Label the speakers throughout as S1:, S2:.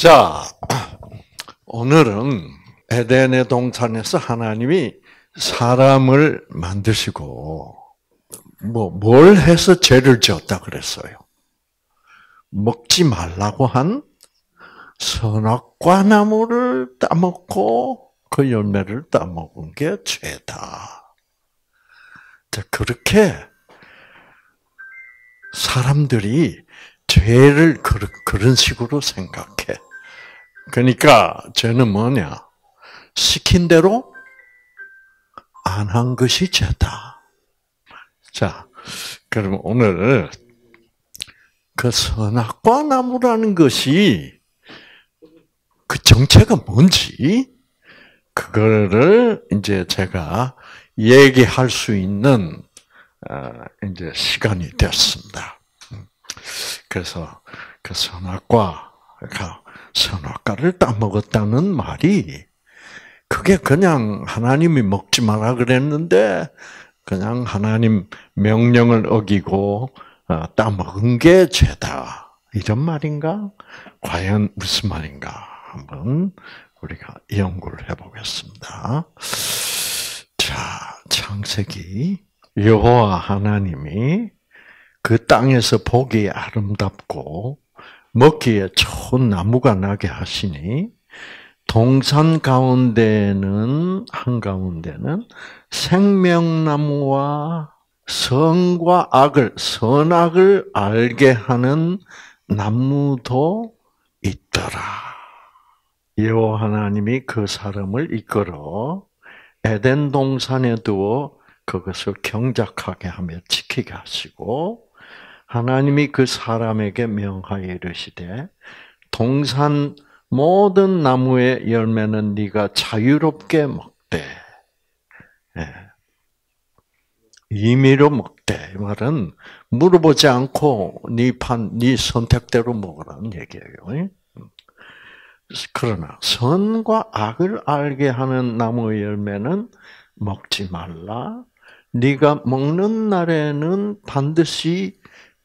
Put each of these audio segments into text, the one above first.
S1: 자, 오늘은 에덴의 동산에서 하나님이 사람을 만드시고 뭐 뭘 해서 죄를 지었다 그랬어요. 먹지 말라고 한 선악과 나무를 따먹고 그 열매를 따먹은 게 죄다. 자, 그렇게 사람들이 죄를 그런 식으로 생각해. 그러니까 죄는 뭐냐? 시킨 대로 안 한 것이 죄다. 자, 그럼 오늘 그 선악과 나무라는 것이 그 정체가 뭔지 그거를 이제 제가 얘기할 수 있는 어, 이제 시간이 되었습니다. 그래서 그 선악과 선악과를 따먹었다는 말이 그게 그냥 하나님이 먹지 마라 그랬는데 그냥 하나님 명령을 어기고 어, 따먹은 게 죄다. 이런 말인가? 과연 무슨 말인가? 한번 우리가 연구를 해보겠습니다. 자, 창세기 여호와 하나님이 그 땅에서 보기 아름답고 먹기에 좋은 나무가 나게 하시니 동산 가운데는 한 가운데는 생명나무와 선과 악을 선악을 알게 하는 나무도 있더라. 여호와 하나님이 그 사람을 이끌어 에덴 동산에 두어 그것을 경작하게 하며 지키게 하시고 하나님이 그 사람에게 명하여 이르시되 동산 모든 나무의 열매는 네가 자유롭게 먹되 예. 임의로 먹되 이 말은 물어보지 않고 네 판, 네 선택대로 먹으라는 얘기예요. 그러나 선과 악을 알게 하는 나무의 열매는 먹지 말라. 네가 먹는 날에는 반드시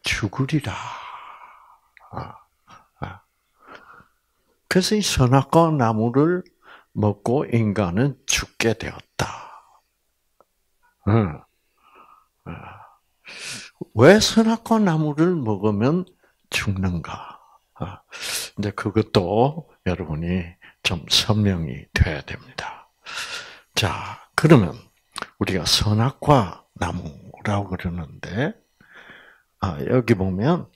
S1: 죽으리라. 아, 아. 그래서 이 선악과 나무를 먹고 인간은 죽게 되었다. 아. 왜 선악과 나무를 먹으면 죽는가? 근데 그것도 여러분이 좀 설명이 돼야 됩니다. 자, 그러면 우리가 선악과 나무라고 그러는데 아, 여기 보면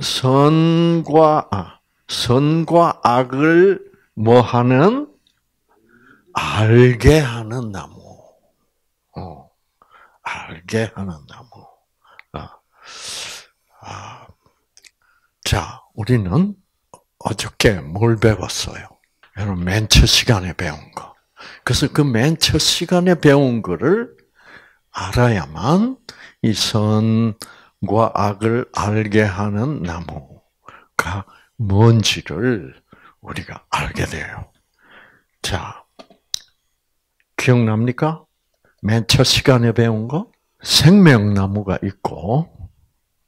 S1: 선과 아, 선과 악을 뭐 하는 알게 하는 나무. 어, 알게 하는 나무. 아, 아, 자, 우리는 어저께 뭘 배웠어요? 여러분, 맨 첫 시간에 배운 거. 그래서 그 맨 첫 시간에 배운 거를 알아야만 이 선, 과 악을 알게 하는 나무가 뭔지를 우리가 알게 돼요. 자, 기억납니까? 맨 첫 시간에 배운 거? 생명나무가 있고,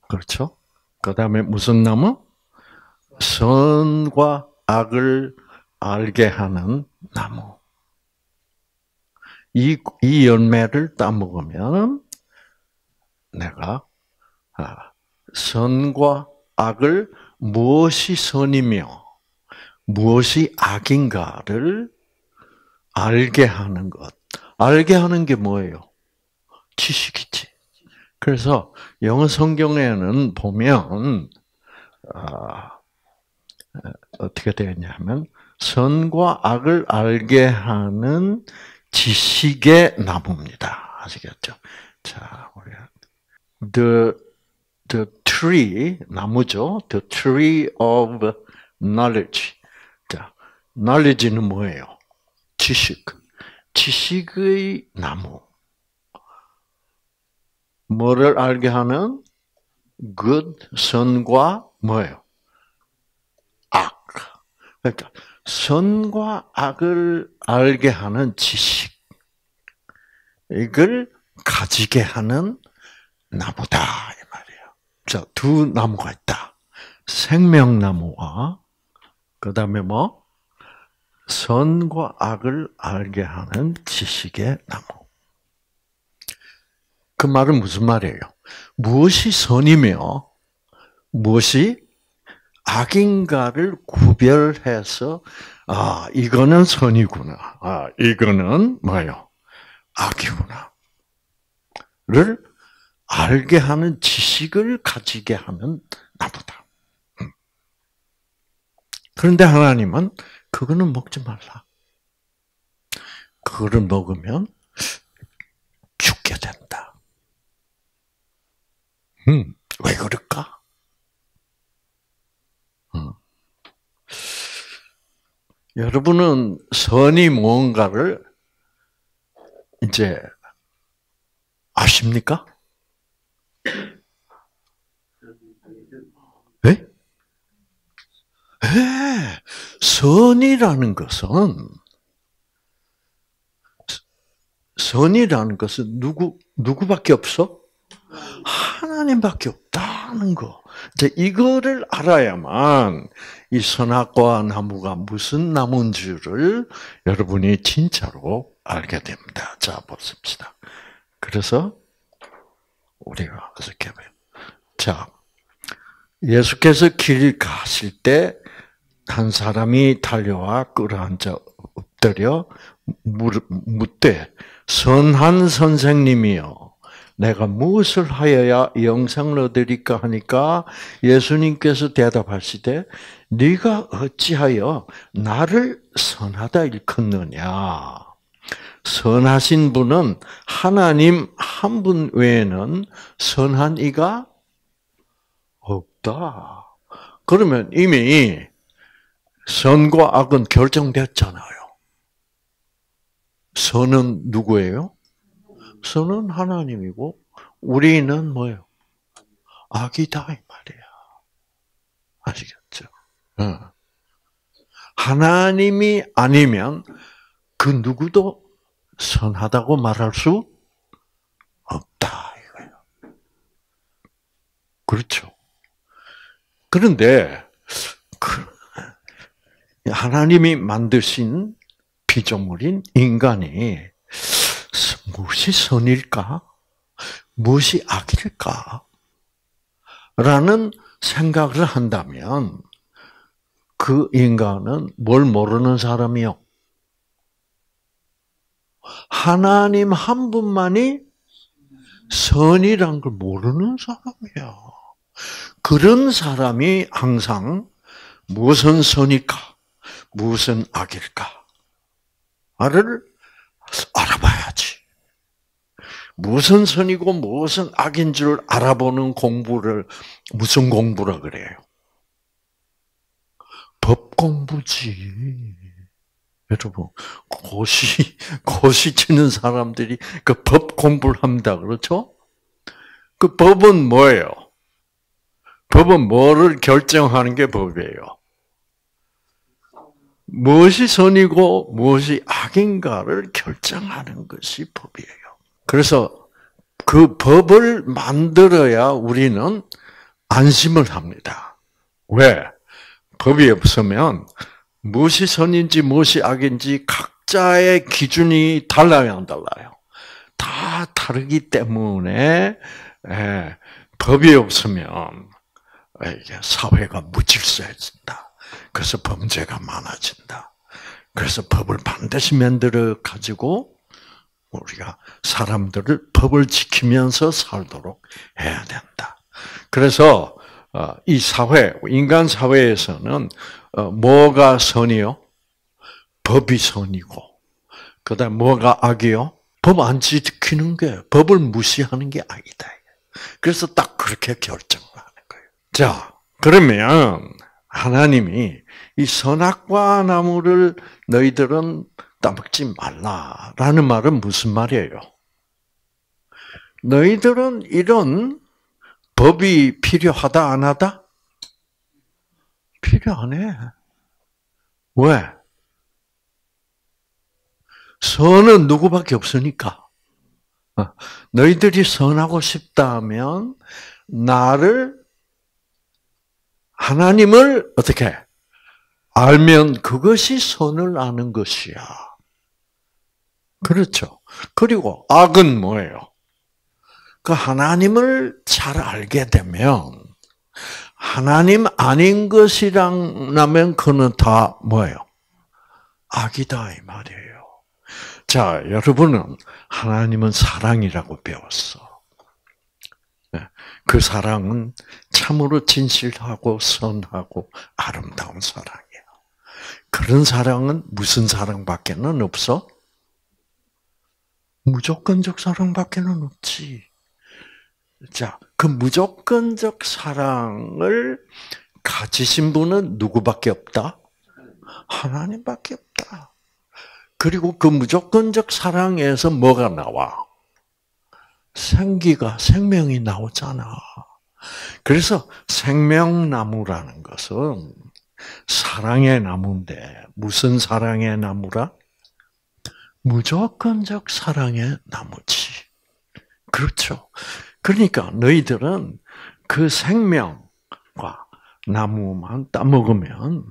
S1: 그렇죠? 그 다음에 무슨 나무? 선과 악을 알게 하는 나무. 이, 이 열매를 따먹으면 내가 아, 선과 악을 무엇이 선이며 무엇이 악인가를 알게 하는 것. 알게 하는 게 뭐예요? 지식이지. 그래서 영어 성경에는 보면 아, 어떻게 되었냐면 선과 악을 알게 하는 지식의 나무입니다. 아시겠죠? 자, 우리 the the tree 나무죠. The tree of knowledge. 자, knowledge는 뭐예요? 지식. 지식의 나무. 뭐를 알게 하는 good 선과 뭐예요? 악. 그러니까 선과 악을 알게 하는 지식. 이걸 가지게 하는 나무다. 자, 두 나무가 있다. 생명나무와 그 다음에 뭐? 선과 악을 알게 하는 지식의 나무. 그 말은 무슨 말이에요? 무엇이 선이며 무엇이 악인가를 구별해서 아 이거는 선이구나, 아 이거는 뭐요 악이구나 를 알게 하는 지식을 가지게 하면 나보다. 음. 그런데 하나님은 그거는 먹지 말라. 그거를 먹으면 죽게 된다. 음, 왜 그럴까? 음. 여러분은 선이 뭔가를 이제 아십니까? 네? 네. 선이라는 것은 선이라는 것은 누구 누구밖에 없어? 하나님밖에 없다는 거. 이제 이거를 알아야만 이 선악과 나무가 무슨 나무인지를 여러분이 진짜로 알게 됩니다. 자, 보십시다. 그래서 우리가 어떻게 해요? 자, 예수께서 길 가실 때 한 사람이 달려와 끌어앉아 엎드려 묻되 선한 선생님이여 내가 무엇을 하여야 영생을 얻으리까 하니까 예수님께서 대답하시되 네가 어찌하여 나를 선하다 일컫느냐 선하신 분은 하나님 한 분 외에는 선한 이가 없다. 그러면 이미 선과 악은 결정됐잖아요. 선은 누구예요? 선은 하나님이고 우리는 뭐예요? 악이다 이 말이야. 아시겠죠? 하나님이 아니면 그 누구도 선하다고 말할 수 없다 이거예요. 그렇죠. 그런데 그 하나님이 만드신 피조물인 인간이 무엇이 선일까? 무엇이 악일까? 라는 생각을 한다면 그 인간은 뭘 모르는 사람이요? 하나님 한 분만이 선이란 걸 모르는 사람이야. 그런 사람이 항상 무슨 선일까? 무슨 악일까? 를 알아봐야지. 무슨 선이고 무슨 악인 줄 알아보는 공부를 무슨 공부라 그래요? 법 공부지. 여러분, 고시, 고시 치는 사람들이 그 법 공부를 합니다. 그렇죠? 그 법은 뭐예요? 법은 뭐를 결정하는 게 법이에요? 무엇이 선이고 무엇이 악인가를 결정하는 것이 법이에요. 그래서 그 법을 만들어야 우리는 안심을 합니다. 왜? 법이 없으면 무엇이 선인지 무엇이 악인지 각자의 기준이 달라요, 안 달라요? 다 다르기 때문에 예, 법이 없으면 사회가 무질서해진다. 그래서 범죄가 많아진다. 그래서 법을 반드시 만들어 가지고 우리가 사람들을 법을 지키면서 살도록 해야 된다. 그래서 어, 이 사회, 인간 사회에서는 어, 뭐가 선이요? 법이 선이고, 그 다음 뭐가 악이요? 법 안 지키는 게, 법을 무시하는 게 악이다. 그래서 딱 그렇게 결정을 하는 거예요. 자, 그러면 하나님이 이 선악과 나무를 너희들은 따먹지 말라라는 말은 무슨 말이에요? 너희들은 이런 법이 필요하다 안 하다? 필요 안 해. 왜? 선은 누구밖에 없으니까. 어, 너희들이 선하고 싶다면 나를 하나님을 어떻게 알면 그것이 선을 아는 것이야. 그렇죠. 그리고 악은 뭐예요? 그 하나님을 잘 알게 되면 하나님 아닌 것이라면 그는 다 뭐예요? 악이다 이 말이에요. 자, 여러분은 하나님은 사랑이라고 배웠어. 네, 그 사랑은 참으로 진실하고 선하고 아름다운 사랑이에요. 그런 사랑은 무슨 사랑밖에는 없어? 무조건적 사랑밖에는 없지. 자, 그 무조건적 사랑을 가지신 분은 누구밖에 없다? 하나님밖에 없다. 그리고 그 무조건적 사랑에서 뭐가 나와? 생기가, 생명이 나오잖아. 그래서 생명나무라는 것은 사랑의 나무인데, 무슨 사랑의 나무라? 무조건적 사랑의 나무지. 그렇죠. 그러니까 너희들은 그 생명과 나무만 따먹으면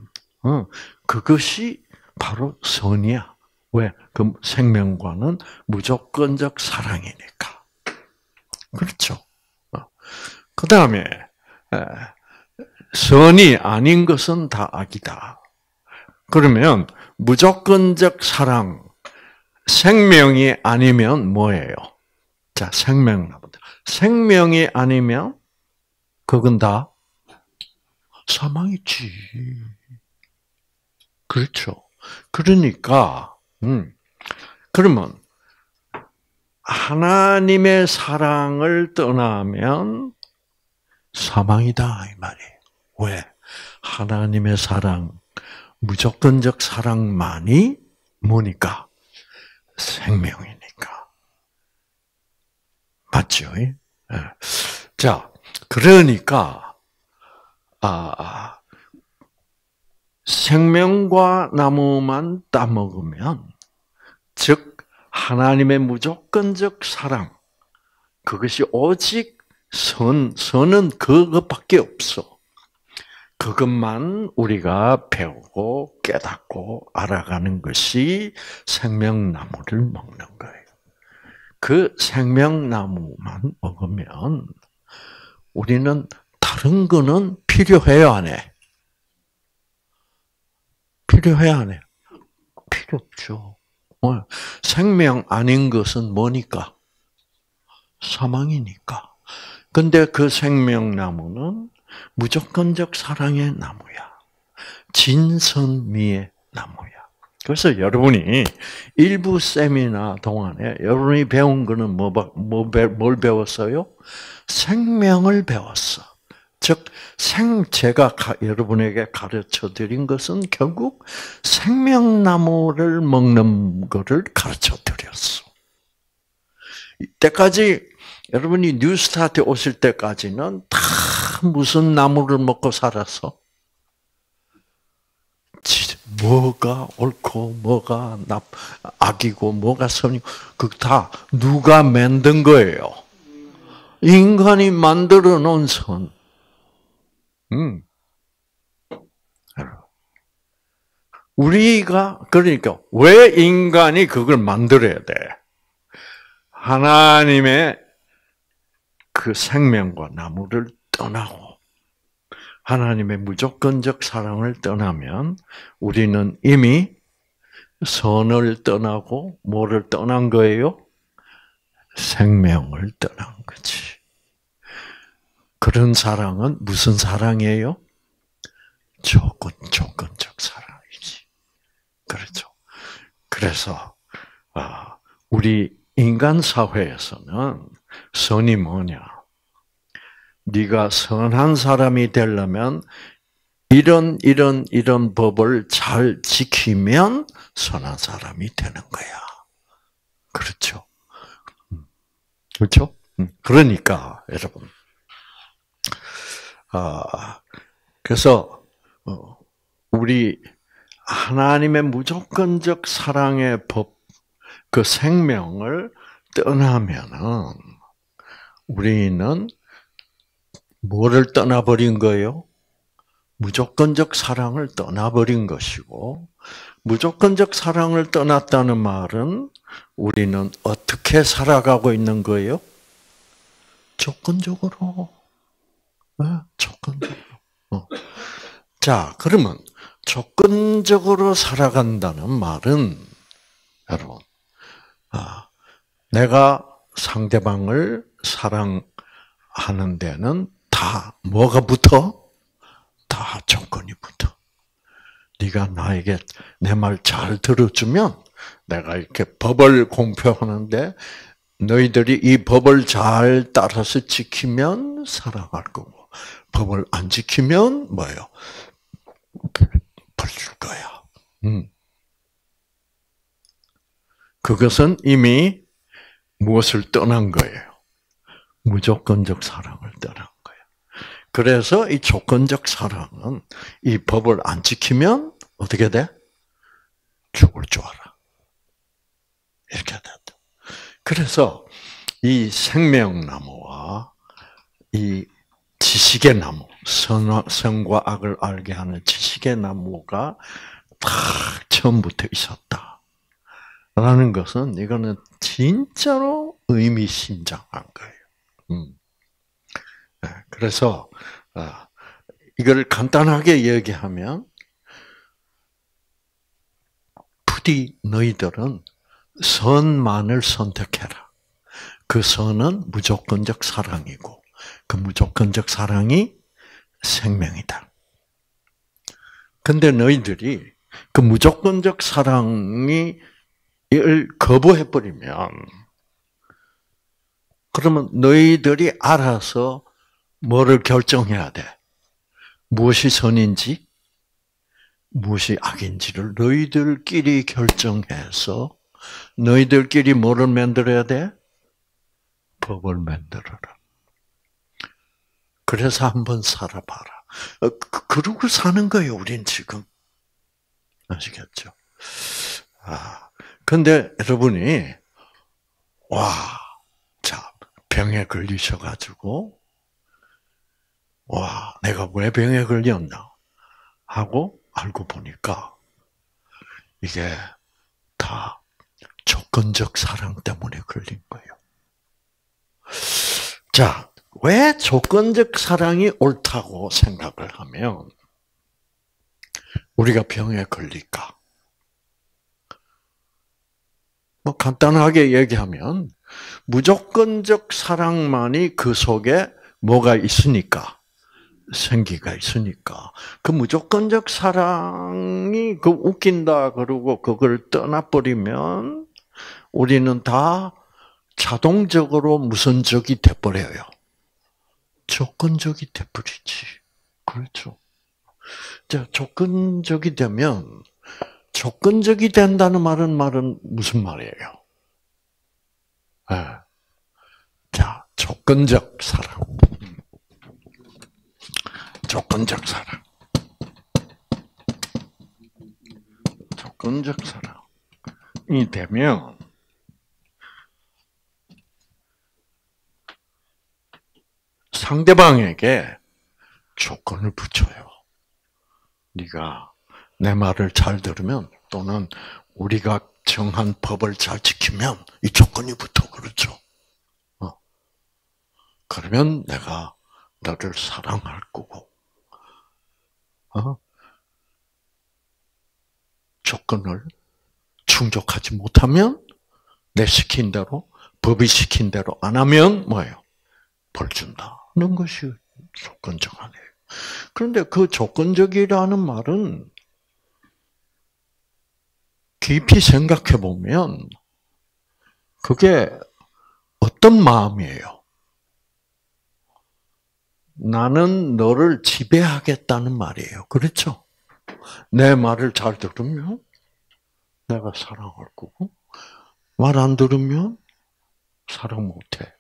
S1: 어, 그것이 바로 선이야. 왜? 그 생명과는 무조건적 사랑이니까. 그렇죠. 어. 그 다음에 선이 아닌 것은 다 악이다. 그러면 무조건적 사랑, 생명이 아니면 뭐예요? 자, 생명나보다. 생명이 아니면 그건 다 사망이지. 그렇죠. 그러니까, 음, 그러면 하나님의 사랑을 떠나면 사망이다 이 말이에요. 왜? 하나님의 사랑, 무조건적 사랑만이 뭐니까? 생명이니까. 맞죠? 예. 자, 그러니까, 아, 생명과 나무만 따먹으면, 즉, 하나님의 무조건적 사랑, 그것이 오직 선, 선은 그것밖에 없어. 그것만 우리가 배우고 깨닫고 알아가는 것이 생명나무를 먹는 거예요. 그 생명나무만 먹으면 우리는 다른 거는 필요해요, 안 해? 필요해, 안 해? 필요 없죠. 어, 생명 아닌 것은 뭐니까? 사망이니까. 근데 그 생명나무는 무조건적 사랑의 나무야. 진선미의 나무야. 그래서 여러분이 일부 세미나 동안에 여러분이 배운 거는 뭐, 뭐, 뭘 배웠어요? 생명을 배웠어. 즉, 생, 제가 가, 여러분에게 가르쳐 드린 것은 결국 생명나무를 먹는 것을 가르쳐 드렸어. 이때까지, 여러분이 New Start 오실 때까지는 다 무슨 나무를 먹고 살았어? 뭐가 옳고 뭐가 납 악이고 뭐가 선이고 그다 누가 만든 거예요. 인간이 만들어 놓은 선. 음. 우리가 그러니까 왜 인간이 그걸 만들어야 돼? 하나님의 그 생명과 나무를 떠나고 하나님의 무조건적 사랑을 떠나면 우리는 이미 선을 떠나고 뭐를 떠난 거예요? 생명을 떠난 거지. 그런 사랑은 무슨 사랑이에요? 조건, 조건적 사랑이지. 그렇죠. 그래서, 아, 우리 인간 사회에서는 선이 뭐냐? 네가 선한 사람이 되려면 이런 이런 이런 법을 잘 지키면 선한 사람이 되는 거야. 그렇죠? 음. 그렇죠? 음. 그러니까 여러분, 아 그래서 어, 우리 하나님의 무조건적 사랑의 법, 그 생명을 떠나면은 우리는 뭐를 떠나버린 거예요? 무조건적 사랑을 떠나버린 것이고, 무조건적 사랑을 떠났다는 말은 우리는 어떻게 살아가고 있는 거예요? 조건적으로. 네, 조건적으로. 어. 자, 그러면 조건적으로 살아간다는 말은 여러분, 아, 내가 상대방을 사랑하는 데는 다 뭐가 붙어? 다 조건이 붙어. 네가 나에게 내 말 잘 들어주면 내가 이렇게 법을 공표하는데 너희들이 이 법을 잘 따라서 지키면 살아갈 거고 법을 안 지키면 뭐예요? 벌줄 거야. 음. 그것은 이미 무엇을 떠난 거예요? 무조건적 사랑을 떠난. 그래서 이 조건적 사랑은 이 법을 안 지키면 어떻게 돼? 죽을 줄 알아. 이렇게 된다. 그래서 이 생명나무와 이 지식의 나무, 선과 악을 알게 하는 지식의 나무가 딱 처음부터 있었다. 라는 것은 이거는 진짜로 의미심장한 거예요. 음. 네, 그래서 아, 이걸 간단하게 얘기하면 부디 너희들은 선만을 선택해라. 그 선은 무조건적 사랑이고 그 무조건적 사랑이 생명이다. 근데 너희들이 그 무조건적 사랑이 을 거부해 버리면 그러면 너희들이 알아서 뭐를 결정해야 돼? 무엇이 선인지, 무엇이 악인지를 너희들끼리 결정해서 너희들끼리 뭐를 만들어야 돼? 법을 만들어라. 그래서 한번 살아봐라. 어, 그, 그러고 사는 거예요, 우린 지금. 아시겠죠? 아, 근데 여러분이, 와, 자, 병에 걸리셔가지고, 와, 내가 왜 병에 걸렸나? 하고 알고 보니까, 이게 다 조건적 사랑 때문에 걸린 거예요. 자, 왜 조건적 사랑이 옳다고 생각을 하면 우리가 병에 걸릴까? 뭐 간단하게 얘기하면 무조건적 사랑만이 그 속에 뭐가 있으니까 생기가 있으니까 그 무조건적 사랑이 그 웃긴다 그러고 그걸 떠나버리면 우리는 다 자동적으로 무선적이 돼버려요. 조건적이 돼버리지. 그렇죠. 자, 조건적이 되면, 조건적이 된다는 말은 말은 무슨 말이에요? 네. 자, 조건적 사랑. 조건적 사랑. 조건적 사랑이 되면, 상대방에게 조건을 붙여요. 네가 내 말을 잘 들으면 또는 우리가 정한 법을 잘 지키면 이 조건이 붙어 그렇죠. 어. 그러면 내가 너를 사랑할 거고, 어? 조건을 충족하지 못하면 내 시킨 대로 법이 시킨 대로 안 하면 뭐예요? 벌 준다. 는 것이 조건적 아니에요. 그런데 그 조건적이라는 말은 깊이 생각해 보면 그게 어떤 마음이에요? 나는 너를 지배하겠다는 말이에요. 그렇죠? 내 말을 잘 들으면 내가 사랑할 거고, 말 안 들으면 사랑 못해.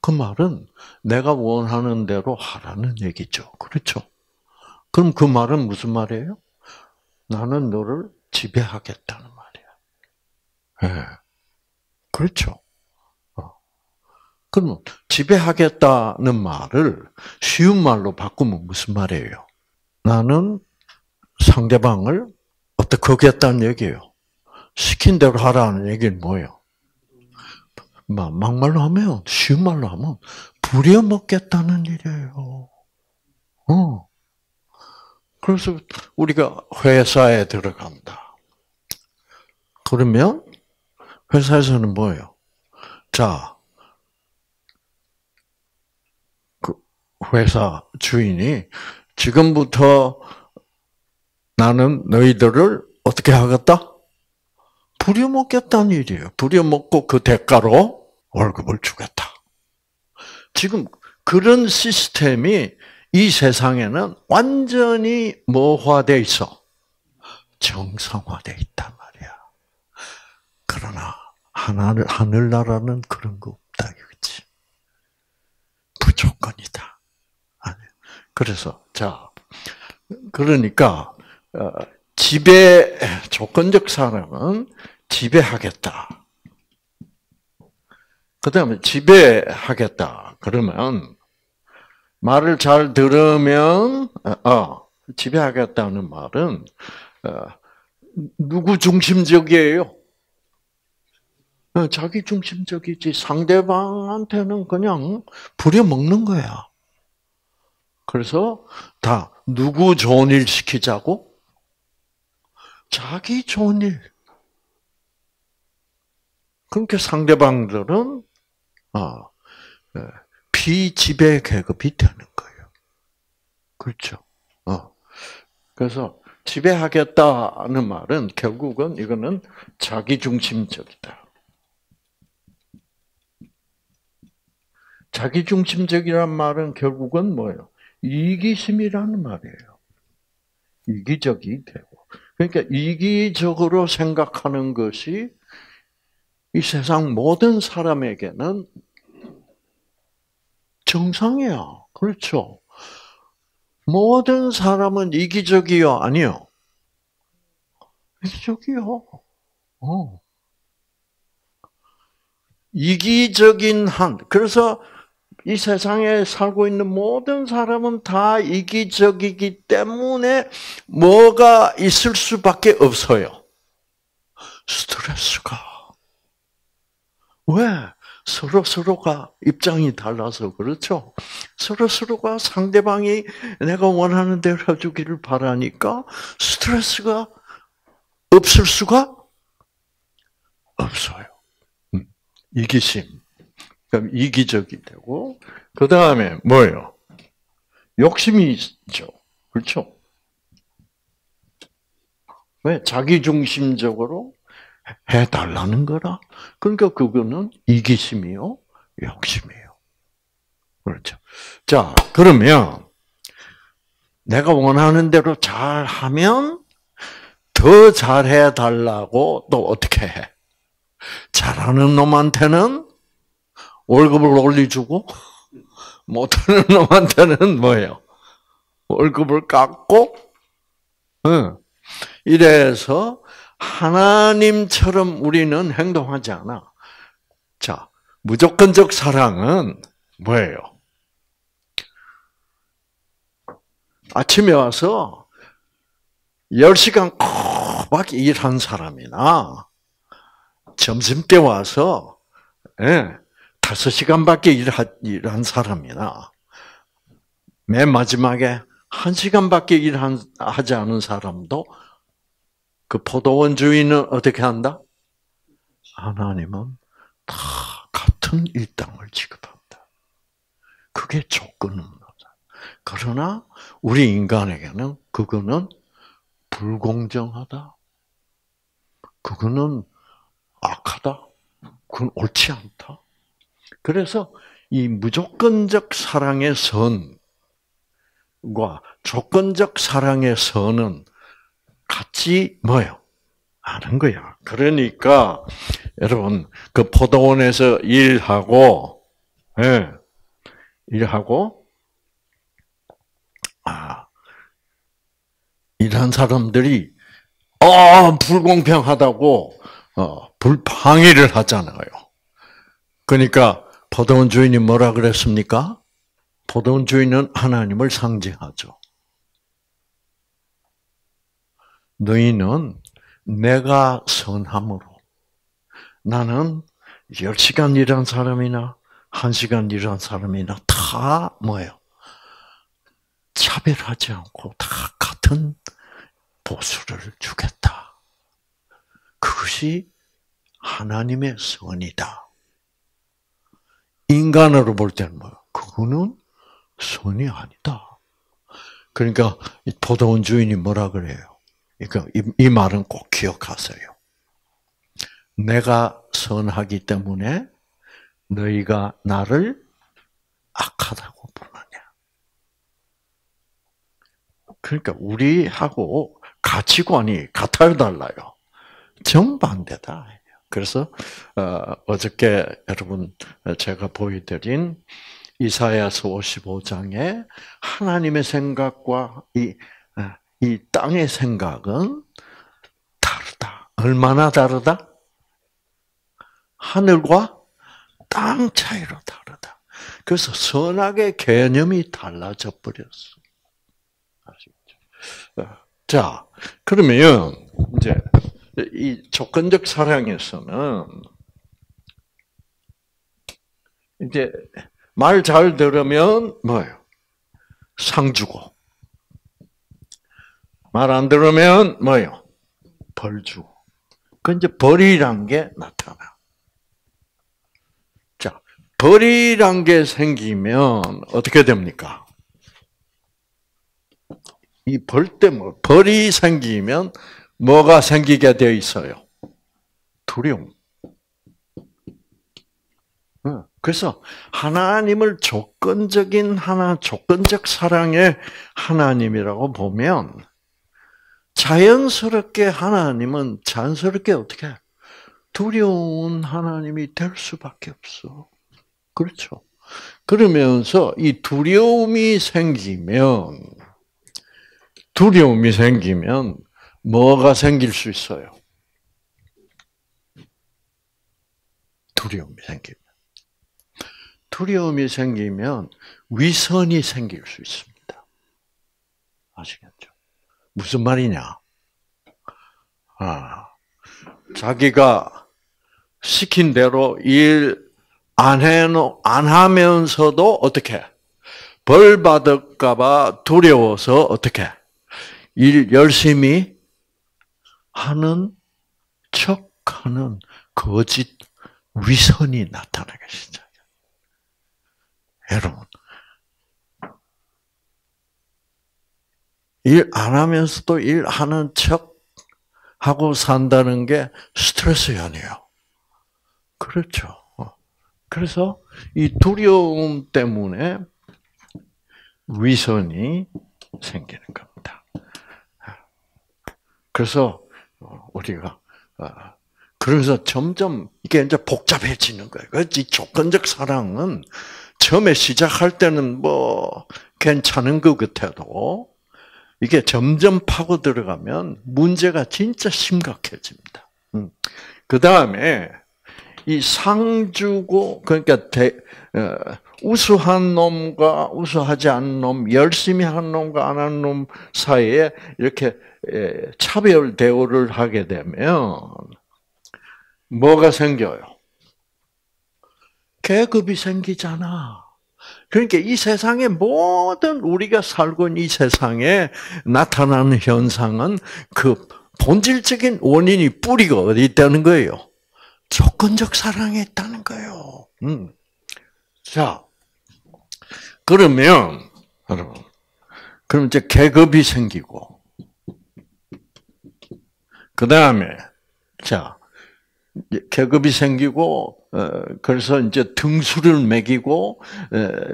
S1: 그 말은 내가 원하는 대로 하라는 얘기죠. 그렇죠? 그럼 그 말은 무슨 말이에요? 나는 너를 지배하겠다는 말이야. 예. 네. 그렇죠. 어. 그러면 지배하겠다는 말을 쉬운 말로 바꾸면 무슨 말이에요? 나는 상대방을 어떻게 하겠다는 얘기예요. 시킨 대로 하라는 얘기는 뭐예요? 막말로 하면, 쉬운 말로 하면, 부려먹겠다는 일이에요. 어. 그래서 우리가 회사에 들어간다. 그러면 회사에서는 뭐예요? 자, 회사 주인이 지금부터 나는 너희들을 어떻게 하겠다? 부려먹겠다는 일이에요. 부려먹고 그 대가로 월급을 주겠다. 지금 그런 시스템이 이 세상에는 완전히 뭐화돼 있어? 정상화돼 있단 말이야. 그러나 하늘 하늘나라는 그런 거 없다 이거지. 무조건이다. 그래서 자 그러니까 어, 지배 조건적 사랑은 지배하겠다. 그 다음에 지배하겠다. 그러면 말을 잘 들으면 어, 어 지배하겠다는 말은 어, 누구 중심적이에요? 어, 자기 중심적이지 상대방한테는 그냥 부려먹는 거야. 그래서 다 누구 좋은 일 시키자고? 자기 좋은 일. 그러니까 상대방들은 아, 비지배 계급이 되는 거예요. 그렇죠. 어. 그래서 지배하겠다는 말은 결국은 이거는 자기 중심적이다. 자기 중심적이란 말은 결국은 뭐예요? 이기심이라는 말이에요. 이기적이 되고. 그러니까 이기적으로 생각하는 것이 이 세상 모든 사람에게는 정상이야. 그렇죠. 모든 사람은 이기적이요? 아니요. 이기적이요. 어. 이기적인 한, 그래서 이 세상에 살고 있는 모든 사람은 다 이기적이기 때문에 뭐가 있을 수밖에 없어요. 스트레스가. 왜? 서로 서로가 입장이 달라서 그렇죠. 서로 서로가 상대방이 내가 원하는 대로 해주기를 바라니까 스트레스가 없을 수가 없어요. 음, 이기심. 그럼 이기적이 되고 그 다음에 뭐예요? 욕심이 있죠. 그렇죠? 왜 자기 중심적으로 해달라는 거라. 그러니까 그거는 이기심이요, 욕심이에요. 그렇죠. 자, 그러면 내가 원하는 대로 잘 하면 더 잘해 달라고 또 어떻게 해? 잘하는 놈한테는 월급을 올려주고 못하는 놈한테는 뭐예요? 월급을 깎고, 응. 이래서 하나님처럼 우리는 행동하지 않아. 자, 무조건적 사랑은 뭐예요? 아침에 와서 10시간 꼬박 일한 사람이나 점심 때 와서 예, 5시간밖에 일한 사람이나 맨 마지막에 1시간밖에 일하지 않은 사람도 그 포도원 주인은 어떻게 한다? 하나님은 다 같은 일당을 지급한다. 그게 조건은 없다. 그러나 우리 인간에게는 그거는 불공정하다. 그거는 악하다. 그건 옳지 않다. 그래서 이 무조건적 사랑의 선과 조건적 사랑의 선은 같이 뭐요? 아는 거야. 그러니까 여러분 그 포도원에서 일하고 예, 일하고 아 일한 사람들이 어 불공평하다고 어 불방해를 하잖아요. 그러니까 포도원 주인이 뭐라 그랬습니까? 포도원 주인은 하나님을 상징하죠. 너희는 내가 선함으로 나는 10시간 일한 사람이나 1시간 일한 사람이나 다 뭐예요? 차별하지 않고 다 같은 보수를 주겠다. 그것이 하나님의 선이다. 인간으로 볼 때는 뭐, 그거는 선이 아니다. 그러니까 포도원 주인이 뭐라 그래요? 그러니까 이, 이 말은 꼭 기억하세요. 내가 선하기 때문에 너희가 나를 악하다고 보느냐. 그러니까 우리하고 가치관이 같아요, 달라요. 정반대다. 그래서 어, 저께 여러분 제가 보여드린 이사야서 55장에 하나님의 생각과 이, 어, 이 땅의 생각은 다르다. 얼마나 다르다? 하늘과 땅 차이로 다르다. 그래서 선악의 개념이 달라져 버렸어. 아시겠죠? 어, 자, 그러면 이 조건적 사랑에서는 이제 말 잘 들으면 뭐예요? 상 주고 말 안 들으면 뭐예요? 벌 주고. 그 이제 벌이란 게 나타나. 자, 벌이란 게 생기면 어떻게 됩니까? 이 벌 때문에 벌이 생기면 뭐가 생기게 되어 있어요? 두려움. 그래서 하나님을 조건적인 하나, 조건적 사랑의 하나님이라고 보면 자연스럽게 하나님은 자연스럽게 어떻게 두려운 하나님이 될 수밖에 없어. 그렇죠. 그러면서 이 두려움이 생기면 두려움이 생기면 뭐가 생길 수 있어요? 두려움이 생깁니다. 두려움이 생기면 위선이 생길 수 있습니다. 아시겠죠? 무슨 말이냐? 아, 자기가 시킨 대로 일 안 해놓, 안 하면서도 어떻게? 벌 받을까봐 두려워서 어떻게? 일 열심히 하는 척하는 거짓 위선이 나타나기 시작해요. 여러분, 일 안 하면서도 일하는 척 하고 산다는 게 스트레스 아니에요. 그렇죠. 그래서 이 두려움 때문에 위선이 생기는 겁니다. 그래서 우리가 어, 그래서 점점 이게 이제 복잡해지는 거예요. 그렇지 조건적 사랑은 처음에 시작할 때는 뭐 괜찮은 것 같아도 이게 점점 파고 들어가면 문제가 진짜 심각해집니다. 음. 그 다음에 이 상주고 그러니까 대, 어, 우수한 놈과 우수하지 않은 놈, 열심히 한 놈과 안 한 놈 사이에 이렇게 차별 대우를 하게 되면 뭐가 생겨요? 계급이 생기잖아. 그러니까 이 세상의 모든 우리가 살고 있는 이 세상에 나타나는 현상은 그 본질적인 원인이 뿌리가 어디 있다는 거예요? 조건적 사랑에 있다는 거예요. 음. 자, 그러면 여러분, 그럼 이제 계급이 생기고, 그 다음에 자 계급이 생기고 어, 그래서 이제 등수를 매기고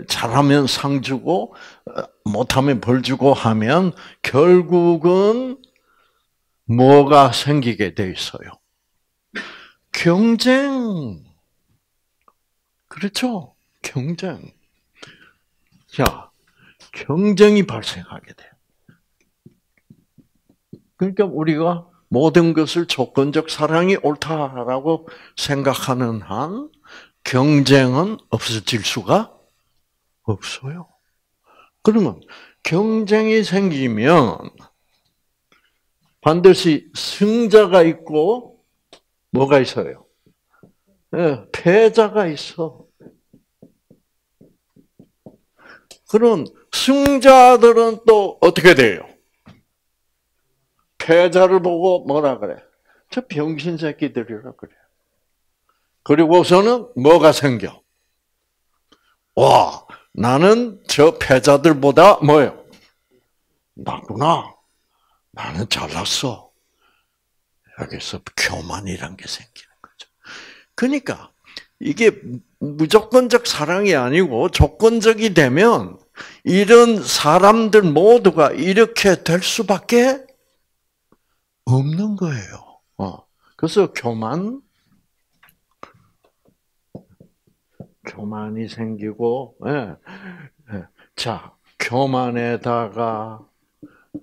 S1: 잘하면 상 주고 어, 못하면 벌 주고 하면 결국은 뭐가 생기게 돼 있어요? 경쟁. 그렇죠? 경쟁. 자, 경쟁이 발생하게 돼요. 그러니까 우리가 모든 것을 조건적 사랑이 옳다라고 생각하는 한 경쟁은 없어질 수가 없어요. 그러면 경쟁이 생기면 반드시 승자가 있고 뭐가 있어요? 네, 패자가 있어. 그런 승자들은 또 어떻게 돼요? 패자를 보고 뭐라 그래? 저 병신 새끼들이라 그래. 그리고서는 뭐가 생겨? 와, 나는 저 패자들보다 뭐예요? 나구나. 나는 잘났어. 여기서 교만이란 게 생기는 거죠. 그러니까 이게 무조건적 사랑이 아니고 조건적이 되면 이런 사람들 모두가 이렇게 될 수밖에 없는 거예요. 어. 그래서 교만, 교만이 생기고, 예. 예. 자, 교만에다가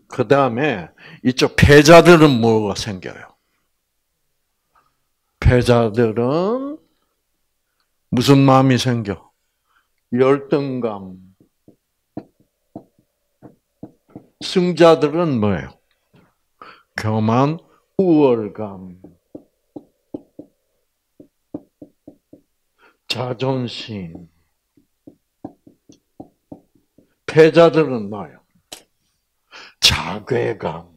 S1: 그 다음에 이쪽 패자들은 뭐가 생겨요? 패자들은 무슨 마음이 생겨? 열등감. 승자들은 뭐예요? 교만, 우월감, 자존심. 패자들은 뭐예요? 자괴감.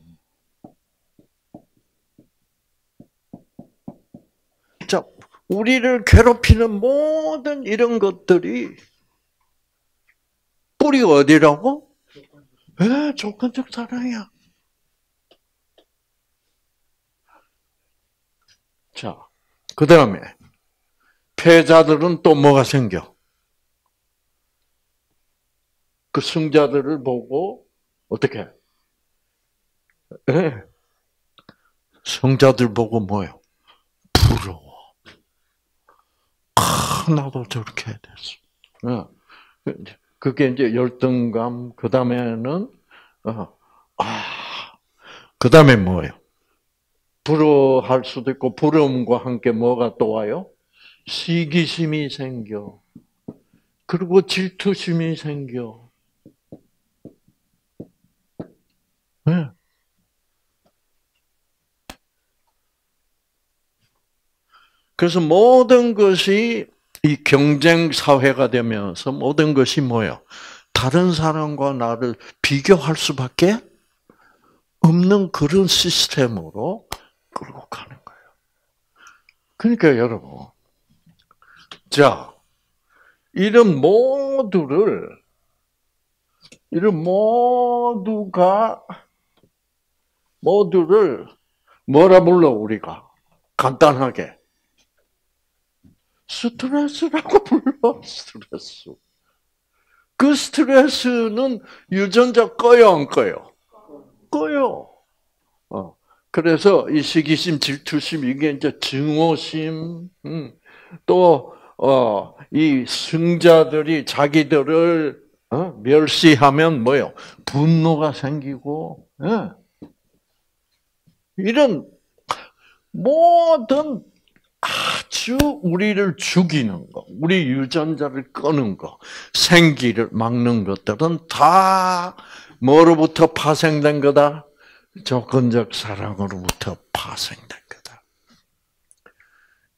S1: 자, 우리를 괴롭히는 모든 이런 것들이 뿌리가 어디라고? 왜 조건적 사랑이야? 자, 그 다음에 패자들은 또 뭐가 생겨? 그 승자들을 보고 어떻게? 네. 성자들 보고 뭐요? 부러워. 아, 나도 저렇게 해야 됐어. 네. 그게 이제 열등감, 그 다음에는, 어, 아, 그 다음에 뭐예요? 부러워할 수도 있고, 부러움과 함께 뭐가 또 와요? 시기심이 생겨. 그리고 질투심이 생겨. 네. 그래서 모든 것이 이 경쟁 사회가 되면서 모든 것이 뭐요? 다른 사람과 나를 비교할 수밖에 없는 그런 시스템으로 끌고 가는 거예요. 그러니까 여러분, 자, 이런 모두를, 이런 모두가, 모두를 뭐라 불러, 우리가? 간단하게. 스트레스라고 불러, 스트레스. 그 스트레스는 유전자 꺼요, 안 꺼요? 꺼요. 어. 그래서 이 시기심, 질투심, 이게 이제 증오심, 음. 또, 어, 이 승자들이 자기들을 어? 멸시하면 뭐요? 분노가 생기고, 예. 이런 모든 아주 우리를 죽이는 거, 우리 유전자를 끄는 거, 생기를 막는 것들은 다 뭐로부터 파생된 거다? 조건적 사랑으로부터 파생된 거다.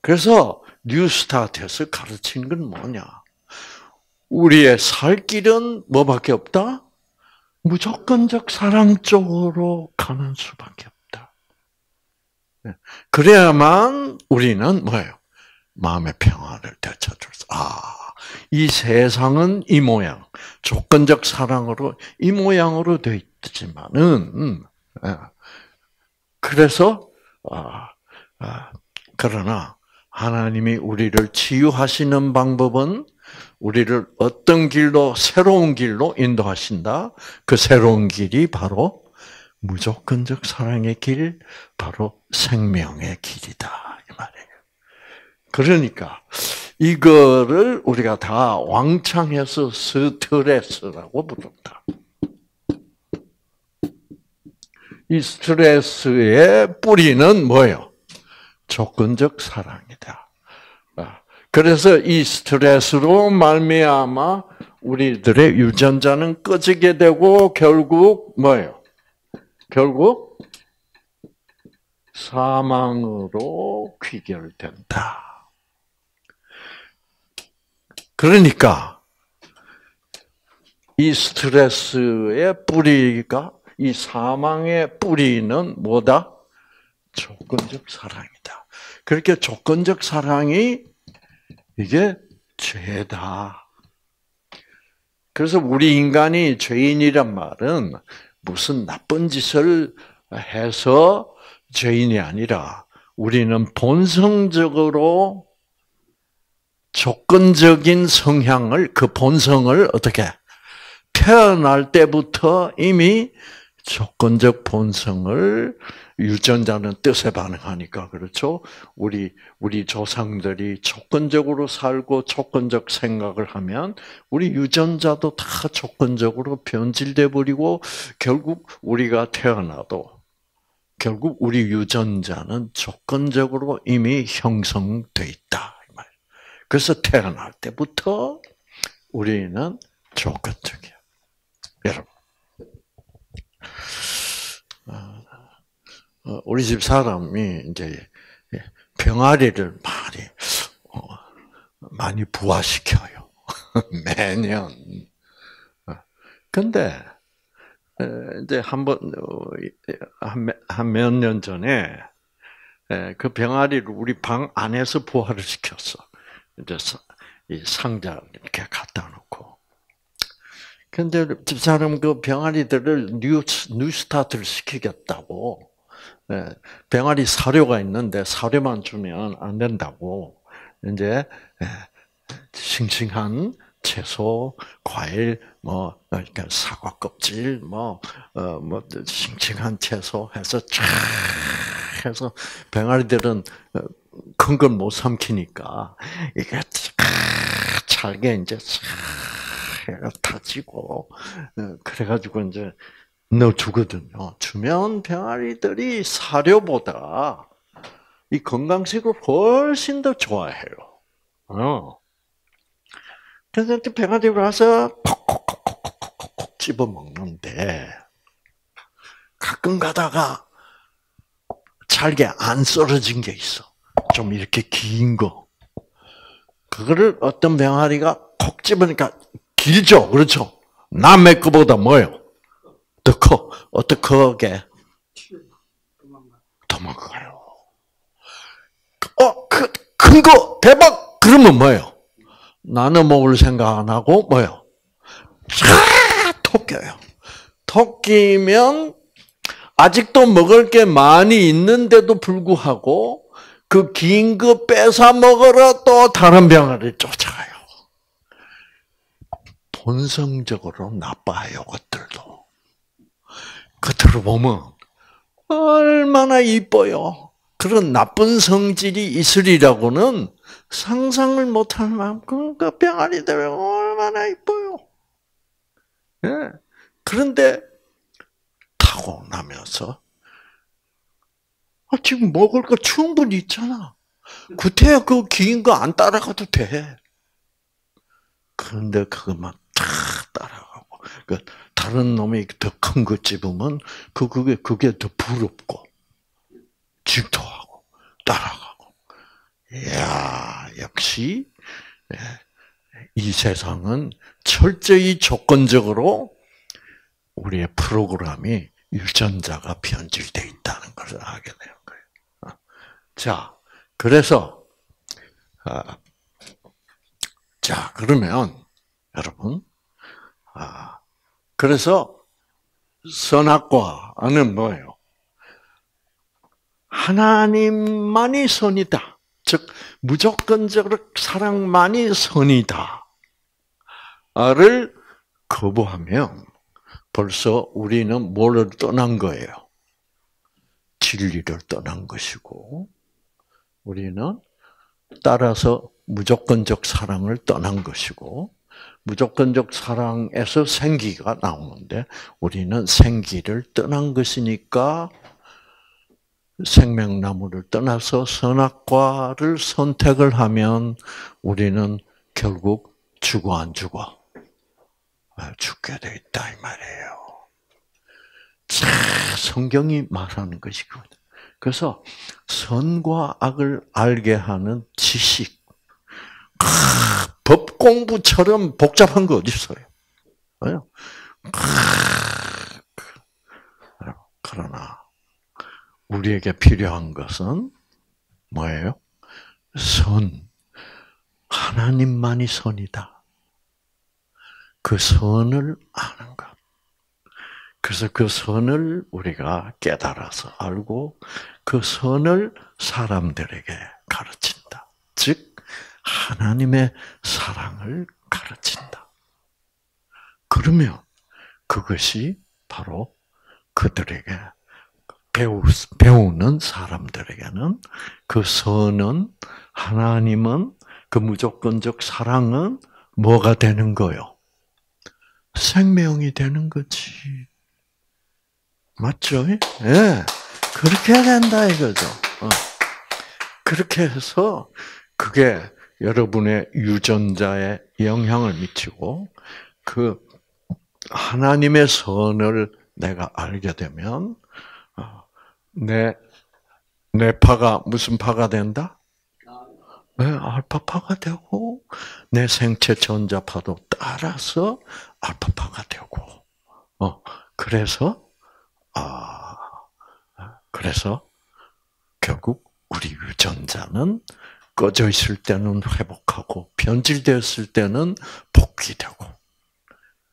S1: 그래서 뉴스타트에서 가르치는 건 뭐냐? 우리의 살 길은 뭐밖에 없다? 무조건적 사랑 쪽으로 가는 수밖에 없다. 네. 그래야만 우리는 뭐예요? 마음의 평화를 되찾을 수. 아, 이 세상은 이 모양, 조건적 사랑으로 이 모양으로 되어 있지만은. 그래서 아, 아, 그러나 하나님이 우리를 치유하시는 방법은 우리를 어떤 길로 새로운 길로 인도하신다. 그 새로운 길이 바로 무조건적 사랑의 길, 바로 생명의 길이다 이 말이에요. 그러니까 이거를 우리가 다 왕창해서 스트레스라고 부른다. 이 스트레스의 뿌리는 뭐예요? 조건적 사랑이다. 아, 그래서 이 스트레스로 말미암아 우리들의 유전자는 꺼지게 되고 결국 뭐예요? 결국 사망으로 귀결된다. 그러니까 이 스트레스의 뿌리가 이 사망의 뿌리는 뭐다? 조건적 사랑이다. 그렇게 조건적 사랑이 이게 죄다. 그래서 우리 인간이 죄인이란 말은 무슨 나쁜 짓을 해서 죄인이 아니라 우리는 본성적으로 조건적인 성향을 그 본성을 어떻게 태어날 때부터 이미 조건적 본성을 유전자는 뜻에 반응하니까 그렇죠. 우리 우리 조상들이 조건적으로 살고 조건적 생각을 하면 우리 유전자도 다 조건적으로 변질돼 버리고 결국 우리가 태어나도 결국 우리 유전자는 조건적으로 이미 형성돼 있다 그래서 태어날 때부터 우리는 조건적이야. 여러분. 어, 우리 집 사람이 이제 병아리를 많이 어, 많이 부화시켜요. 매년. 어, 근데 이제 한번 한 몇 년 전에 그 병아리를 우리 방 안에서 부화를 시켰어. 이제 이 상자 이렇게 갖다 놓고. 근데 집사람 그 병아리들을 New, New Start를 시키겠다고. 네, 병아리 사료가 있는데 사료만 주면 안 된다고. 이제 네, 싱싱한 채소, 과일, 뭐 그러니까 사과 껍질, 뭐뭐 어, 뭐 싱싱한 채소 해서 쫙 해서 병아리들은 어, 큰걸 못 삼키니까 이게 잘게 이제 해가 타지고 어, 그래가지고 이제 넣어 주거든요. 주면 병아리들이 사료보다 이 건강식을 훨씬 더 좋아해요. 어. 그래서 병아리 가서 콕콕콕콕콕콕 집어 먹는데 가끔 가다가 잘게 안 썰어진 게 있어. 좀 이렇게 긴 거. 그거를 어떤 병아리가 콕 집으니까 길죠, 그렇죠? 남의 거보다 뭐요? 더 커. 어떻게 도망가요. 어, 그, 큰 거, 대박! 그러면 뭐예요? 나눠 먹을 생각 안 하고, 뭐예요? 쫙 토끼요. 토끼면, 아직도 먹을 게 많이 있는데도 불구하고, 그 긴 거 뺏어 먹으러 또 다른 병아리 쫓아가요. 본성적으로 나빠요, 것들도. 겉으로 보면 얼마나 이뻐요. 그런 나쁜 성질이 있으리라고는 상상을 못할 만큼 그 병아리들 얼마나 이뻐요. 예. 그런데 타고 나면서 아, 지금 먹을 거 충분히 있잖아. 구태야 그긴 거 안 따라가도 돼. 그런데 그것만 그 다른 놈이 더 큰 거 집으면 그 그게 그게 더 부럽고 질투하고 따라가고. 이야 역시 예, 이 세상은 철저히 조건적으로 우리의 프로그램이 유전자가 변질되어 있다는 것을 알게 되는 거예요. 어. 자, 그래서 아, 자 그러면 여러분 아, 그래서 선악과는 뭐예요? 하나님만이 선이다. 즉 무조건적으로 사랑만이 선이다. 를 거부하면 벌써 우리는 뭘 떠난 거예요? 진리를 떠난 것이고 우리는 따라서 무조건적 사랑을 떠난 것이고 무조건적 사랑에서 생기가 나오는데 우리는 생기를 떠난 것이니까 생명나무를 떠나서 선악과를 선택을 하면 우리는 결국 죽어 안 죽어? 아, 죽게 돼 있다 이 말이에요. 자, 성경이 말하는 것이거든. 그래서 선과 악을 알게 하는 지식. 법 공부처럼 복잡한 거 어디 있어요? 그러나 우리에게 필요한 것은 뭐예요? 선. 하나님만이 선이다. 그 선을 아는 것. 그래서 그 선을 우리가 깨달아서 알고 그 선을 사람들에게 가르친다. 즉, 하나님의 사랑을 가르친다. 그러면 그것이 바로 그들에게 배우, 배우는 사람들에게는 그 선은 하나님은 그 무조건적 사랑은 뭐가 되는 거요? 생명이 되는 거지. 맞죠? 예. 네. 그렇게 해야 된다 이거죠. 어. 그렇게 해서 그게 여러분의 유전자에 영향을 미치고 그 하나님의 선을 내가 알게 되면 어, 내, 내 파가 무슨 파가 된다? 네, 알파파가 되고 내 생체 전자파도 따라서 알파파가 되고 어 그래서 아 그래서 결국 우리 유전자는 꺼져 있을 때는 회복하고 변질되었을 때는 복귀되고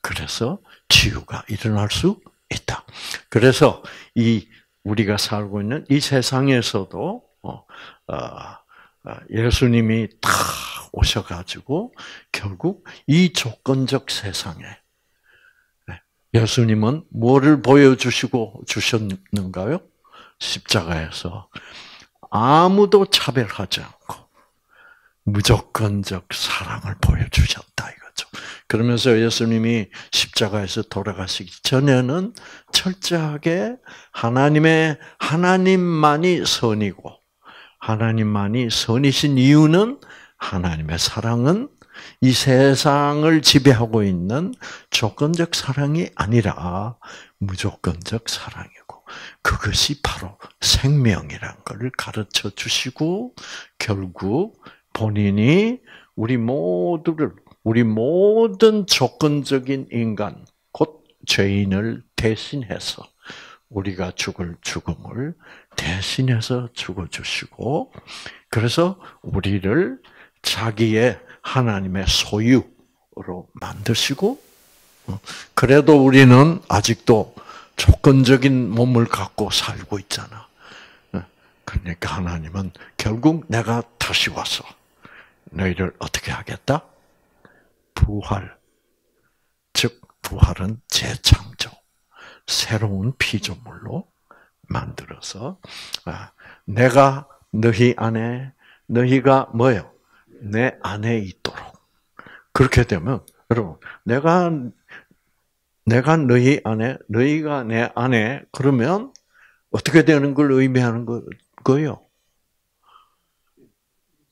S1: 그래서 치유가 일어날 수 있다. 그래서 이 우리가 살고 있는 이 세상에서도 어, 어, 어, 예수님이 다 오셔가지고 결국 이 조건적 세상에 네, 예수님은 뭐를 보여주시고 주셨는가요? 십자가에서 아무도 차별하지 않고 무조건적 사랑을 보여주셨다 이거죠. 그러면서 예수님이 십자가에서 돌아가시기 전에는 철저하게 하나님의 하나님만이 선이고 하나님만이 선이신 이유는 하나님의 사랑은 이 세상을 지배하고 있는 조건적 사랑이 아니라 무조건적 사랑이고 그것이 바로 생명이란 것을 가르쳐 주시고 결국 본인이 우리 모두를 우리 모든 조건적인 인간 곧 죄인을 대신해서 우리가 죽을 죽음을 대신해서 죽어 주시고 그래서 우리를 자기의 하나님의 소유로 만드시고 어, 그래도 우리는 아직도 조건적인 몸을 갖고 살고 있잖아. 어, 그러니까 하나님은 결국 내가 다시 와서 너희를 어떻게 하겠다? 부활. 즉, 부활은 재창조. 새로운 피조물로 만들어서, 아, 내가 너희 안에, 너희가 뭐요? 내 안에 있도록. 그렇게 되면, 여러분, 내가, 내가 너희 안에, 너희가 내 안에, 그러면 어떻게 되는 걸 의미하는 거요?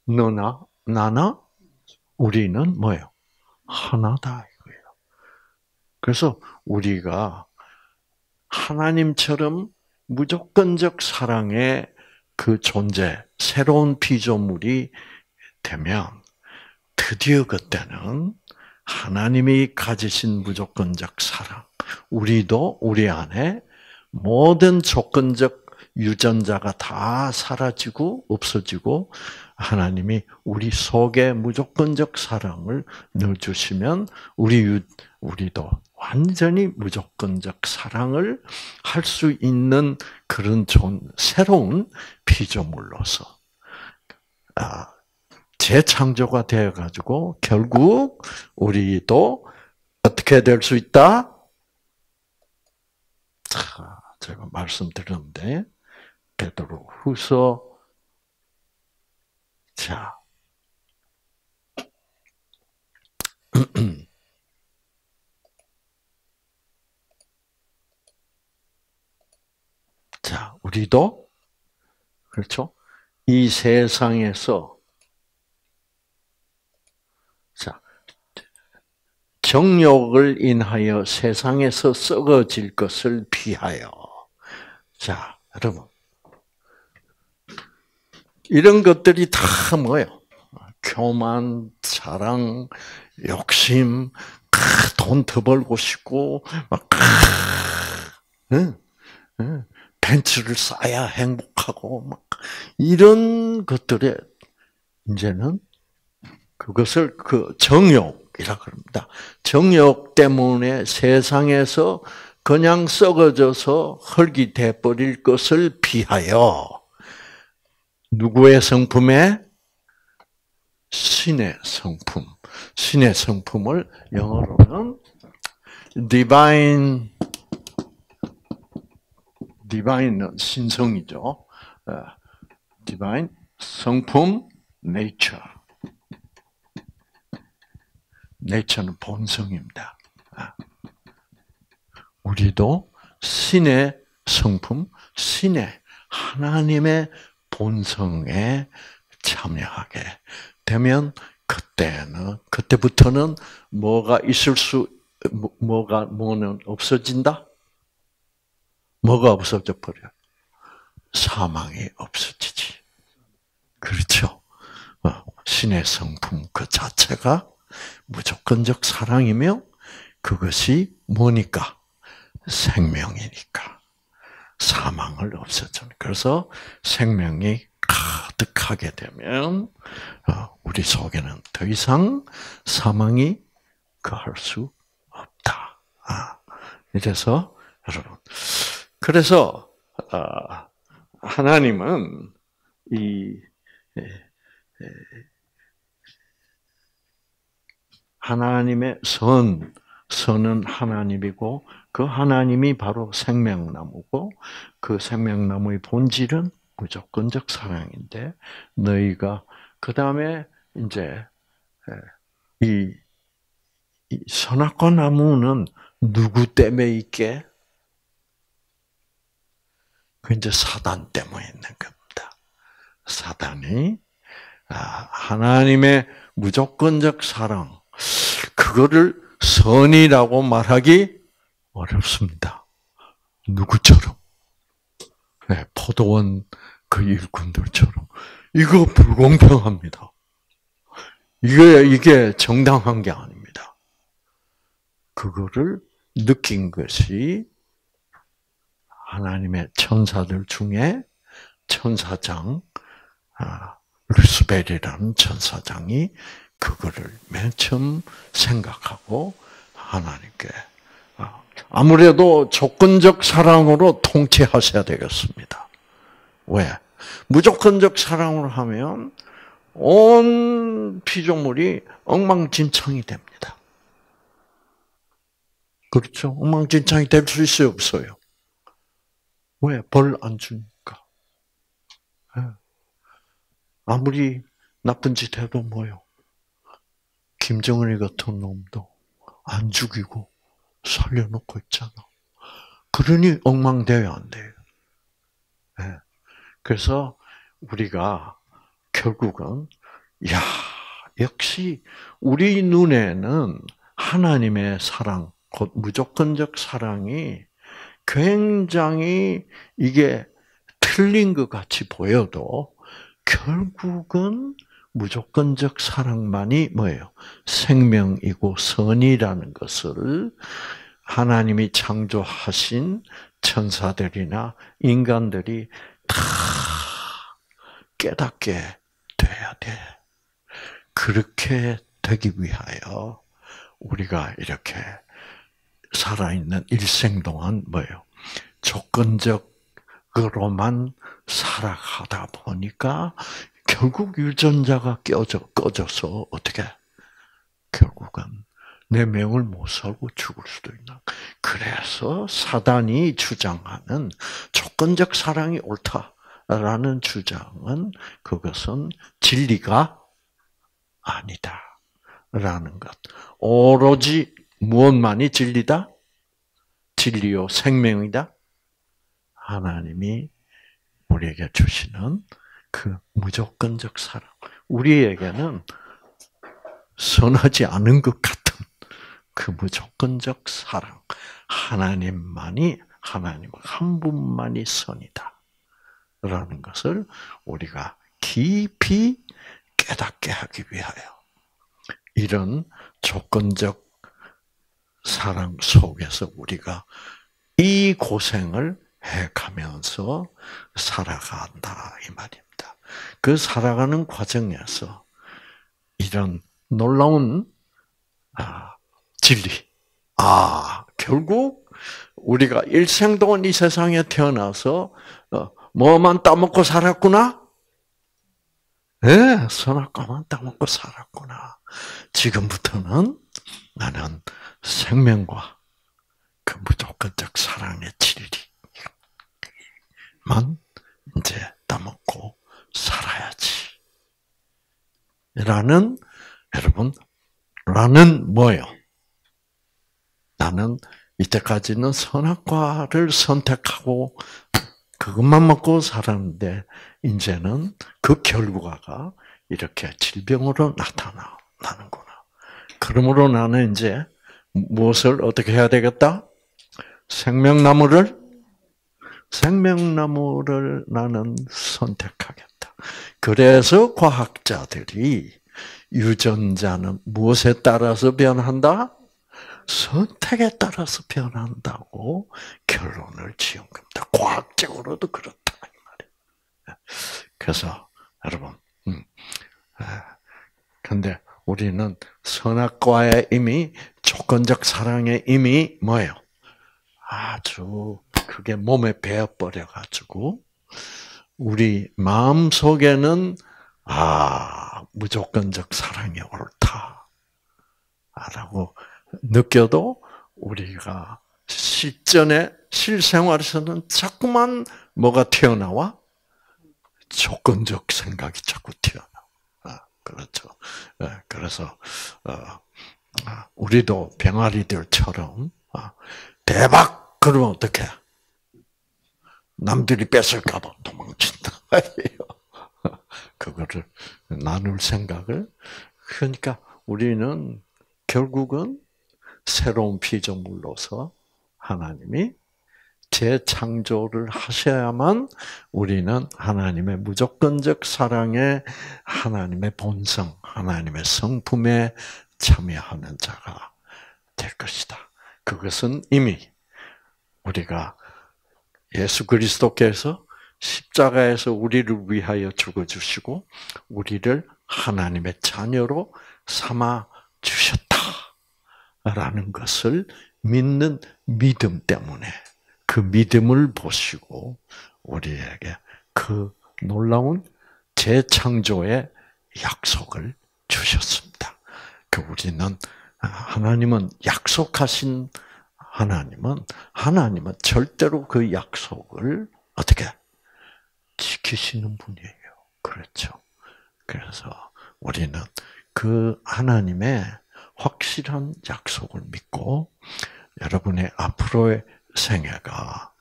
S1: 너나, 나나, 우리는 뭐예요? 하나다 이거예요. 그래서 우리가 하나님처럼 무조건적 사랑의 그 존재, 새로운 피조물이 되면 드디어 그때는 하나님이 가지신 무조건적 사랑, 우리도 우리 안에 모든 조건적 유전자가 다 사라지고 없어지고 하나님이 우리 속에 무조건적 사랑을 넣어주시면 우리 우리도 완전히 무조건적 사랑을 할 수 있는 그런 존, 새로운 피조물로서 아, 재창조가 되어 가지고 결국 우리도 어떻게 될 수 있다? 제가 말씀드렸는데 베드로 후서 자. 자, 우리도 그렇죠? 이 세상에서 자, 정욕을 인하여 세상에서 썩어질 것을 피하여. 자, 여러분. 이런 것들이 다 뭐예요? 교만, 사랑, 욕심, 돈더 벌고 싶고, 막. 벤츠를 쌓아야 행복하고, 막, 이런 것들에, 이제는 그것을 그 정욕이라 그럽니다. 정욕 때문에 세상에서 그냥 썩어져서 흙이 돼버릴 것을 피하여 누구의 성품에 신의 성품, 신의 성품을 영어로는 divine, divine은 신성이죠. divine 성품, nature. nature는 본성입니다. 우리도 신의 성품, 신의 하나님의 본성에 참여하게 되면 그때는 그때부터는 뭐가 있을 수 뭐, 가 뭐는 없어진다? 뭐가 없어져 버려? 사망이 없어지지. 그렇죠. 어, 신의 성품 그 자체가 무조건적 사랑이며 그것이 뭐니까? 생명이니까. 사망을 없애줘. 그래서 생명이 가득하게 되면 어, 우리 속에는 더 이상 사망이 거할 수 없다. 아, 이래서 여러분, 그래서 아, 하나님은 이 하나님의 선, 선은 하나님이고 그 하나님이 바로 생명나무고 그 생명나무의 본질은 무조건적 사랑인데 너희가 그 다음에 이제 이, 이 선악과 나무는 누구 때문에 있게? 그 이제 사단 때문에 있는 겁니다. 사단이 아, 하나님의 무조건적 사랑 그거를 선이라고 말하기 어렵습니다. 누구처럼? 네, 포도원 그 일꾼들처럼. 이거 불공평합니다. 이게, 이게 정당한 게 아닙니다. 그거를 느낀 것이 하나님의 천사들 중에 천사장, 아, 루스벨이라는 천사장이 그거를 맨 처음 생각하고 하나님께 아, 아무래도 조건적 사랑으로 통치하셔야 되겠습니다. 왜? 무조건적 사랑으로 하면 온 피조물이 엉망진창이 됩니다. 그렇죠? 엉망진창이 될 수 있어요, 없어요? 왜? 벌 안 주니까. 예. 아무리 나쁜 짓 해도 뭐요? 김정은이 같은 놈도 안 죽이고 살려놓고 있잖아. 그러니 엉망돼야 안 돼요. 네. 그래서 우리가 결국은 야 역시 우리 눈에는 하나님의 사랑, 곧 무조건적 사랑이 굉장히 이게 틀린 것 같이 보여도 결국은 무조건적 사랑만이 뭐예요? 생명이고 선이라는 것을 하나님이 창조하신 천사들이나 인간들이 다 깨닫게 돼야 돼. 그렇게 되기 위하여 우리가 이렇게 살아있는 일생 동안 뭐예요? 조건적으로만 살아가다 보니까 결국 유전자가 껴져, 꺼져서 어떻게? 결국은 내 명을 못 살고 죽을 수도 있나. 그래서 사단이 주장하는 조건적 사랑이 옳다라는 주장은 그것은 진리가 아니다. 라는 것. 오로지 무엇만이 진리다? 진리요 생명이다? 하나님이 우리에게 주시는 그 무조건적 사랑. 우리에게는 선하지 않은 것 같은 그 무조건적 사랑. 하나님만이, 하나님 한 분만이 선이다. 라는 것을 우리가 깊이 깨닫게 하기 위하여 이런 조건적 사랑 속에서 우리가 이 고생을 해가면서 살아간다 이 말입니다. 그 살아가는 과정에서 이런 놀라운 아, 진리. 아 결국 우리가 일생 동안 이 세상에 태어나서 어, 뭐만 따먹고 살았구나. 예, 선악과만 따먹고 살았구나. 지금부터는 나는 생명과 그 무조건적 사랑의 진리만 이제 따먹고 살아야지. 라는, 여러분, 라는 뭐요? 나는 이때까지는 선악과를 선택하고 그것만 먹고 살았는데, 이제는 그 결과가 이렇게 질병으로 나타나는구나. 그러므로 나는 이제 무엇을 어떻게 해야 되겠다? 생명나무를 생명나무를 나는 선택하겠다. 그래서 과학자들이 유전자는 무엇에 따라서 변한다? 선택에 따라서 변한다고 결론을 지은 겁니다. 과학적으로도 그렇다. 그래서 여러분, 음, 근데 우리는 선악과에 이미 조건적 사랑에 이미 뭐예요? 아주 그게 몸에 배어버려 가지고 우리 마음 속에는 아 무조건적 사랑이 옳다라고 느껴도 우리가 실전에 실생활에서는 자꾸만 뭐가 튀어나와 조건적 생각이 자꾸 튀어나와. 아, 그렇죠. 예, 그래서 어, 아, 우리도 병아리들처럼 아, 대박 그러면 어떻게? 남들이 뺏을까봐 도망친다. 그거를 나눌 생각을 그러니까 우리는 결국은 새로운 피조물로서 하나님이 재창조를 하셔야만 우리는 하나님의 무조건적 사랑에 하나님의 본성, 하나님의 성품에 참여하는 자가 될 것이다. 그것은 이미 우리가 예수 그리스도께서 십자가에서 우리를 위하여 죽어주시고 우리를 하나님의 자녀로 삼아 주셨다라는 것을 믿는 믿음 때문에 그 믿음을 보시고 우리에게 그 놀라운 재창조의 약속을 주셨습니다. 그 우리는 하나님은 약속하신 하나님은 하나님은 절대로 그 약속을 어떻게 지키시는 분이에요. 그렇죠. 그래서 우리는 그 하나님의 확실한 약속을 믿고 여러분의 앞으로의 생애가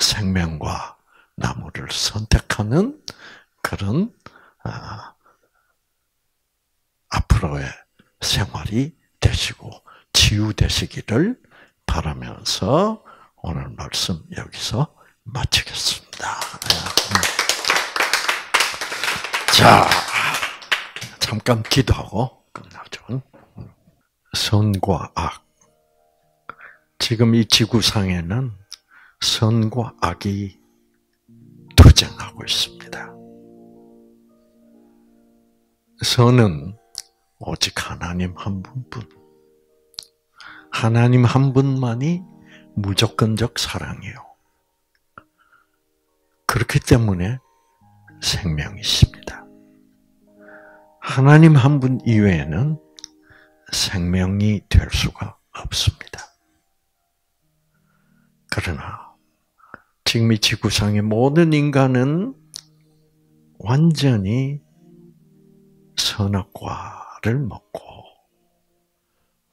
S1: 생명과 나무를 선택하는 그런 아, 앞으로의 생활이 되시고 치유되시기를 바라면서 오늘 말씀 여기서 마치겠습니다. 자, 잠깐 기도하고 끝나죠. 선과 악. 지금 이 지구상에는 선과 악이 투쟁하고 있습니다. 선은 오직 하나님 한 분뿐. 하나님 한 분만이 무조건적 사랑이요. 그렇기 때문에 생명이십니다. 하나님 한 분 이외에는 생명이 될 수가 없습니다. 그러나 지금 이 지구상의 모든 인간은 완전히 선악과를 먹고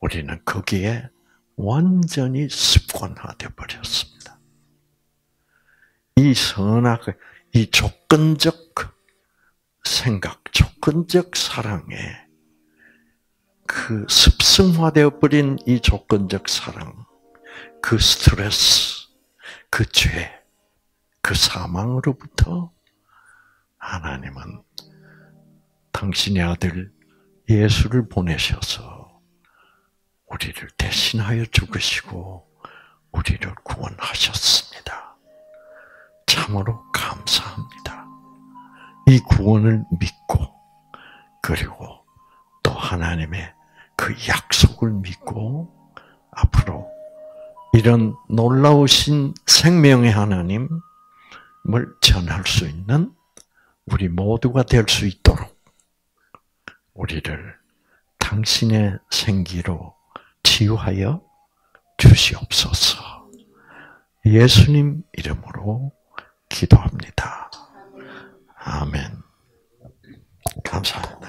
S1: 우리는 거기에 완전히 습관화되어 버렸습니다. 이 선악, 이 조건적 생각, 조건적 사랑에 그 습성화되어 버린 이 조건적 사랑, 그 스트레스, 그 죄, 그 사망으로부터 하나님은 당신의 아들 예수를 보내셔서 우리를 대신하여 죽으시고 우리를 구원하셨습니다. 참으로 감사합니다. 이 구원을 믿고 그리고 또 하나님의 그 약속을 믿고 앞으로 이런 놀라우신 생명의 하나님을 전할 수 있는 우리 모두가 될 수 있도록 우리를 당신의 생기로 치유하여 주시옵소서. 예수님 이름으로 기도합니다. 아멘. 감사합니다.